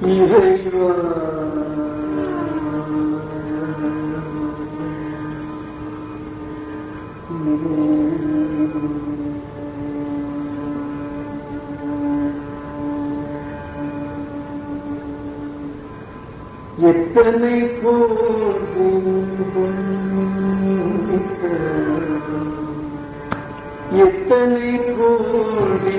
இறைவா எத்தனை போகும் எத்தனை கோடி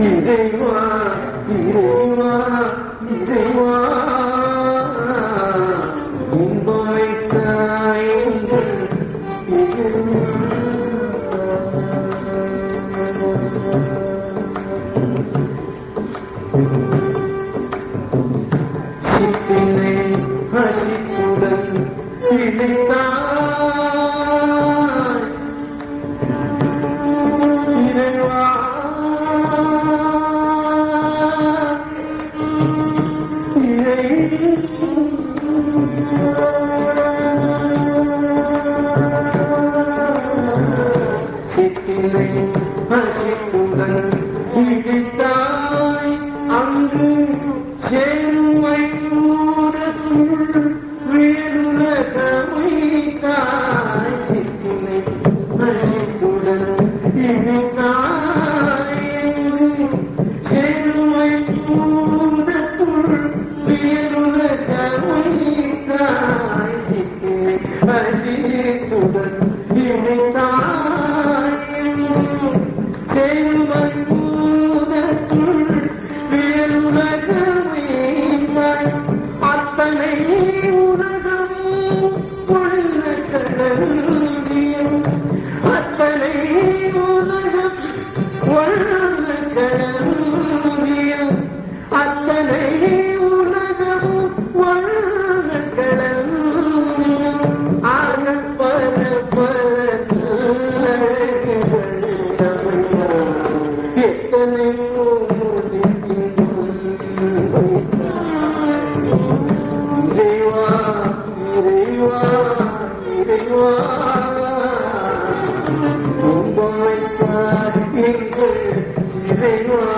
이래와 이래와 이래와 சித்தினை ஹசித்துடன் இடித்தாய் அங்கு சேருவை ஊரத்துள் வேறுலகமை சித்தினை ஹசித்துடன் இடித்தாய் சேருமை ஊரத்துள் வேறுலகமை சித்தினை இணைத்தாய் Senhor. 你可以用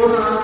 Lord.